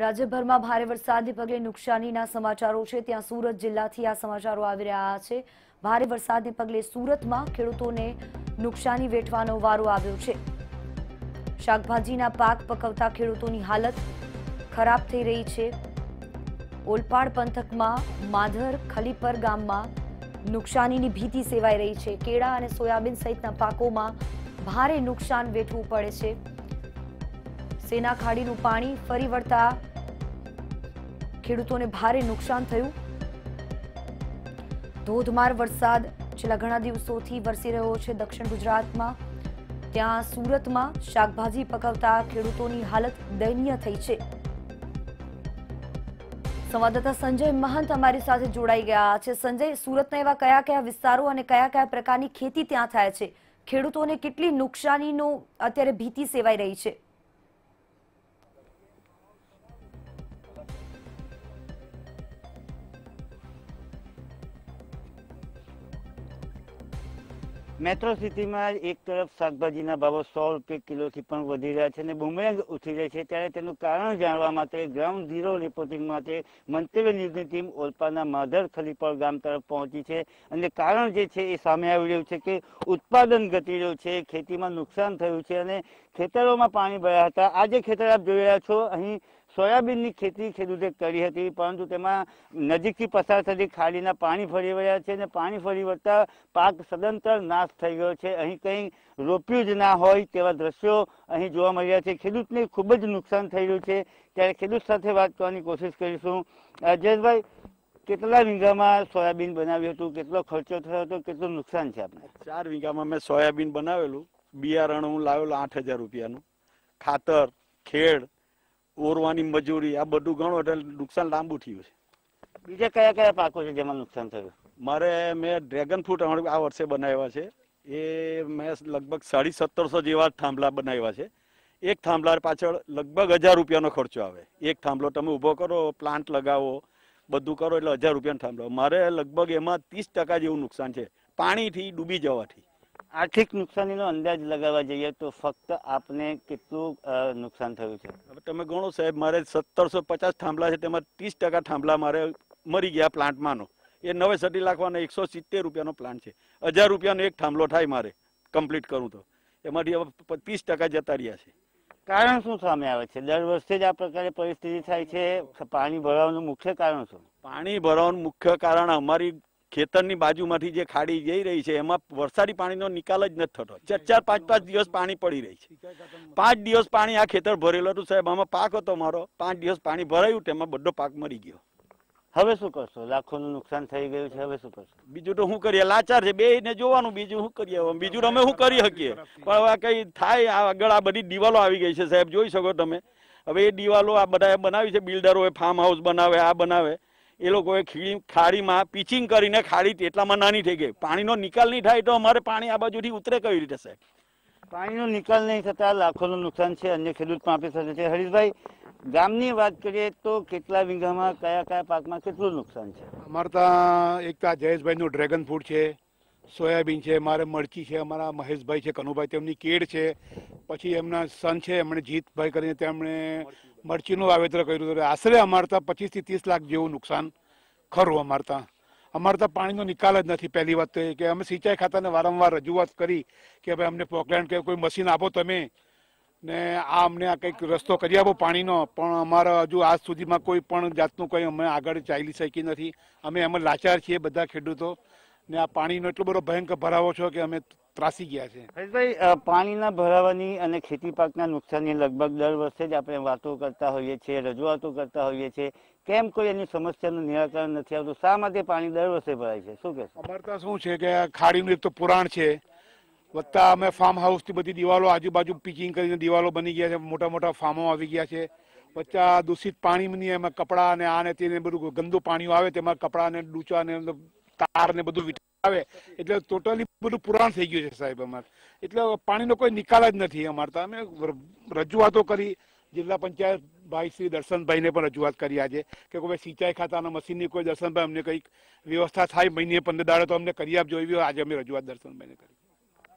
રાજ્યભરમાં ભારે વરસાદને પગલે નુકસાનીના સમાચારો છે. ત્યાં સુરત જિલ્લાથી આ સમાચારો આવી રહ્યા છે. ભારે વરસાદને પગલે સુરતમાં ખેડૂતોને નુકસાની વેઠવાનો વારો આવ્યો છે. શાકભાજીના પાક પકવતા ખેડૂતોની હાલત ખરાબ થઈ રહી છે. ઓલપાડ પંથકમાં માધર ખલીપર ગામમાં નુકસાનીની ભીતિ સેવાઈ રહી છે. કેળા અને સોયાબીન સહિતના પાકોમાં ભારે નુકસાન વેઠવું પડે છે. સેના ખાડીનું પાણી ફરી વળતા ખેડૂતોને ભારે નુકસાન થયું. ધોધમાર વરસાદ છેલ્લા ઘણા દિવસોથી વરસી રહ્યો છે દક્ષિણ ગુજરાતમાં. ત્યાં સુરતમાં શાકભાજી પકવતા ખેડૂતોની હાલત દયનીય થઈ છે. સંવાદદાતા સંજય મહંત અમારી સાથે જોડાઈ ગયા છે. સંજય, સુરતના એવા કયા કયા વિસ્તારો અને કયા કયા પ્રકારની ખેતી ત્યાં થાય છે? ખેડૂતોને કેટલી નુકસાનીનો અત્યારે ભીતિ સેવાઈ રહી છે? મેટ્રો સિટીમાં એક તરફ શાકભાજીના ભાવો સો રૂપિયા કિલોથી પણ વધી રહ્યા છે અને બુમરેંગ ઉઠી રહી છે ત્યારે તેનું કારણ જાણવા માટે ગ્રાઉન્ડ ઝીરો રિપોર્ટિંગ માટે મંતવ્ય ન્યૂઝની ટીમ ઓલપાના માધર ખલીપર ગામ તરફ પહોંચી છે. અને કારણ જે છે એ સામે આવી રહ્યું છે કે ઉત્પાદન ઘટી રહ્યું છે, ખેતીમાં નુકસાન થયું છે અને ખેતરોમાં પાણી ભર્યા હતા. આ જે ખેતર આપ જોઈ રહ્યા છો, અહીં સોયાબીનની ખેતી ખેડૂતે કરી હતી, પરંતુ તેમાં નજીકથી પસાર થતી ખાડીના પાણી ફરી વળ્યા છે અને પાણી ફરી વળતા પાક સદંતર નાશ થઈ ગયો છે. અહીં કંઈ રોપ્યું જ ના હોય તેવા દ્રશ્યો અહીં જોવા મળ્યા છે. ખેડૂતને ખૂબ જ નુકસાન થઈ રહ્યું છે. ત્યારે ખેડૂત સાથે વાત કરવાની કોશિશ કરીશું. જયેશભાઈ, કેટલા વીઘામાં સોયાબીન બનાવ્યું હતું? કેટલો ખર્ચો થયો હતો? કેટલું નુકસાન છે આપણે ચાર વીઘામાં મેં સોયાબીન બનાવેલું. બિયારણ હું લાવેલું આઠ હજાર રૂપિયાનું. ખાતર, ખેડ ઓરવાની મજૂરી આ બધું ગણો એટલે નુકસાન લાંબુ થયું છે. બીજા કયા કયા પાકો છે જેમાં નુકસાન થયું? મારે મેં ડ્રેગન ફ્રૂટ આ વર્ષે બનાવ્યા છે. એ મેં લગભગ સાડી સત્તરસો જેવા થાંભલા બનાવ્યા છે. એક થાંભલા પાછળ લગભગ હજાર રૂપિયાનો ખર્ચો આવે. એક થાંભલો તમે ઊભો કરો પ્લાન્ટ લગાવો બધું કરો એટલે હજાર રૂપિયાનો થાંભલો. મારે લગભગ એમાં ત્રીસ ટકા જેવું નુકસાન છે. પાણીથી ડૂબી જવાથી. આર્થિક નુકસાનીનો અંદાજ લગાવવા જઈએ તો ફક્ત આપને કેટલું નુકસાન થયું છે? હવે તમે ગણો સાહેબ મારે સત્તરસો પચાસ થાંભલા છે તેમાં ત્રીસ ટકા થાંભલા મારે મરી ગયા પ્લાન્ટમાંનો. એ નવે સટી લાખવાનો એકસો સિત્તેર રૂપિયાનો પ્લાન્ટ છે. હજાર રૂપિયાનો એક થાંભલો થાય મારે કમ્પ્લીટ કરું તો. એમાંથી હવે ત્રીસ ટકા જતા રહ્યા છે. કારણ શું સામે આવે છે? દર વર્ષે જ આ પ્રકારે પરિસ્થિતિ થાય છે. પાણી ભરાવાનું મુખ્ય કારણ શું? પાણી ભરાવાનું મુખ્ય કારણ અમારી ખેતરની બાજુમાંથી જે ખાડી જઈ રહી છે એમાં વરસાદી પાણીનો નિકાલ જ નથી થતો. ચાર ચાર પાંચ પાંચ દિવસ પાણી પડી રહી છે. પાંચ દિવસ પાણી આ ખેતર ભરેલું હતું સાહેબ. આમાં પાક હતો મારો. પાંચ દિવસ પાણી ભરાયું તેમાં બધો પાક મરી ગયો. હવે શું કરશો? લાખોનું નુકસાન થઈ ગયું છે. હવે શું કરશો? બીજું તો શું કરીએ? લાચાર છે. બે ને જોવાનું બીજું શું કરીએ? બીજું અમે શું કરી શકીએ? પણ હવે આ કઈ થાય આગળ આ બધી દિવાલો આવી ગઈ છે સાહેબ. જોઈ શકો તમે. હવે એ દિવાલો આ બધા બનાવી છે. બિલ્ડરોએ ફાર્મ હાઉસ બનાવે આ બનાવે. એ લોકોએ ખીડી ખાડીમાં પીચિંગ કરીને ખાડી એટલામાં નાની થઈ ગઈ. પાણીનો નિકાલ નહીં થાય તો અમારે પાણી આ બાજુથી ઉતરે કઈ રીતે સાહેબ? પાણીનો નિકાલ નહીં થતા લાખોનું નુકસાન છે અન્ય ખેડૂત પણ શકે સાથે છે. હરીશભાઈ ગામની વાત કરીએ તો કેટલા વીઘામાં કયા કયા પાકમાં કેટલું નુકસાન છે? અમારે ત્યાં એક તો આ જયેશભાઈનું ડ્રેગન ફ્રૂટ છે સોયાબીન છે મારે મરચી છે અમારા મહેશભાઈ છે કનુભાઈ તેમની કેળ છે. પછી એમના સન છે, એમણે જીતભાઈ કરીને તેમણે મરચીનું વાવેતર કર્યું હતું. આશરે અમારતા પચીસથી ત્રીસ લાખ જેવું નુકસાન ખરું અમારતા. ત્યાં અમારે ત્યાં પાણીનો નિકાલ જ નથી. પહેલી વાત તો કે અમે સિંચાઈ ખાતાને વારંવાર રજૂઆત કરી કે ભાઈ અમને પોકલેન્ડ કે કોઈ મશીન આપો તમે ને આ અમને આ કંઈક રસ્તો કરી આપો પાણીનો. પણ અમારા હજુ આજ સુધીમાં કોઈ પણ જાતનું કંઈ અમે આગળ ચાલી શકી નથી. અમે એમાં લાચાર છીએ બધા ખેડૂતો. ને આ પાણીનો એટલો બધો ભયંકર ભરાવો છો કે અમે ત્રાસી ગયા છે. હરીશભાઈ પાણીના ભરાવાની અને ખેતી પાકના નુકસાનની લગભગ દર વર્ષે જ આપણે વાતો કરતા હોઈએ છીએ રજૂઆતો કરતા હોઈએ છીએ. કેમ કોઈ એની સમસ્યાનું નિરાકરણ નથી આવતું? શા માટે પાણી દર વર્ષે ભરાય છે? શું કે અમારે શું છે કે ખાડીનું એક તો પુરાણ છે. વત્તા અમે ફાર્મ હાઉસથી બધી દિવાલો આજુબાજુ પિચિંગ કરીને દિવાલો બની ગયા છે. મોટા મોટા ફાર્મો આવી ગયા છે. વચ્ચે દૂષિત પાણીની એમાં કપડાં ને આ ને તે બધું ગંદુ પાણીઓ આવે તેમાં કપડાં ને ડૂચા ને તાર ને બધું આવે. એટલે ટોટલી બધું પુરાણ થઈ ગયું છે સાહેબ અમારે. એટલે પાણીનો કોઈ નિકાલ જ નથી અમારે. તો અમે રજૂઆતો કરી, જિલ્લા પંચાયત ભાઈ શ્રી દર્શનભાઈને પણ રજૂઆત કરી આજે કે કોઈ સિંચાઈ ખાતાના મશીનની કોઈ દર્શનભાઈ અમને કંઈક વ્યવસ્થા થાય મહિને પંદર દાડે તો અમને કરી આપજો એવી આજે અમે રજૂઆત દર્શનભાઈને કરી.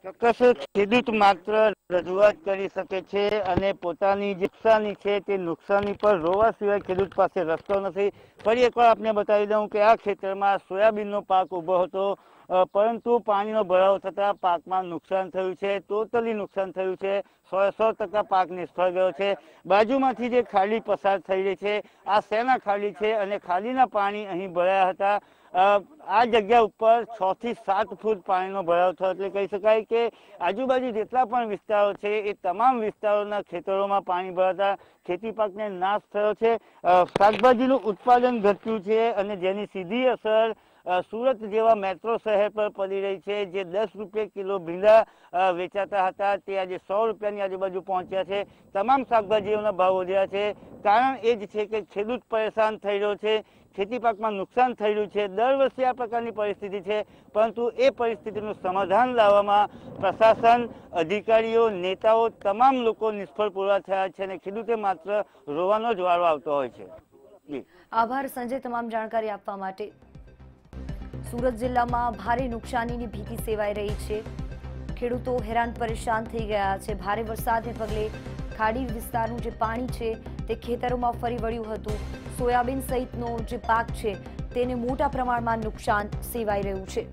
ચોક્કસ ખેડૂત માત્ર રજૂઆત કરી શકે છે અને પોતાની જે નુકસાની છે તે નુકસાની પર રોવા સિવાય ખેડૂત પાસે રસ્તો નથી. ફરી એકવાર આપને બતાવી દઉં કે આ ખેતરમાં સોયાબીનનો પાક ઊભો હતો. પરંતુ પાણીનો ભરાવ થતા પાકમાં નુકસાન થયું છે, ટોટલી નુકસાન થયું છે. સો સો ટકા પાક નિષ્ફળ ગયો છે. બાજુમાંથી જે ખાલી પસાર થઈ રહી છે, આ શેના ખાલી છે અને ખાલીના પાણી અહીં ભરાયા હતા? આ જગ્યા ઉપર છ થી સાત ફૂટ પાણીનો ભરાવ થયો. એટલે કહી શકાય કે આજુબાજુ જેટલા પણ વિસ્તારો છે, એ તમામ વિસ્તારોના ખેતરોમાં પાણી ભરાતા ખેતી પાકને નાશ થયો છે. શાકભાજીનું ઉત્પાદન ઘટ્યું છે અને જેની સીધી અસર સુરત જેવા મેટ્રો શહેર પર પડી રહી છે, જે દસ રૂપિયા કિલો ભીંડા વેચાતા હતા. તે આજે સો રૂપિયાની આજુબાજુ પહોંચ્યા છે. તમામ શાકભાજીઓના ભાવ વધ્યા છે. કારણ એ જ છે કે ખેડૂત પરેશાન થઈ રહ્યો છે. ખેતી પાકમાં નુકસાન થઈ રહ્યું છે. દર વર્ષે આ પ્રકારની પરિસ્થિતિ છે. પરંતુ એ પરિસ્થિતિનું સમાધાન લાવવામાં પ્રશાસન, અધિકારીઓ, નેતાઓ, તમામ લોકો નિષ્ફળ પૂરા થયા છે અને ખેડૂતે માત્ર રોવાનો જ વારો આવતો હોય છે. આભાર. સંજય, તમામ જાણકારી આપવા માટે. સુરત જિલ્લામાં ભારે નુકસાનીની ભીતિ સેવાઈ રહી છે. ખેડૂતો હેરાન પરેશાન થઈ ગયા છે. ભારે વરસાદને પગલે ખાડી વિસ્તારનું જે પાણી છે તે ખેતરોમાં ફરી વળ્યું હતું. સોયાબીન સહિતનો જે પાક છે તેને મોટા પ્રમાણમાં નુકસાન સેવાઈ રહ્યું છે.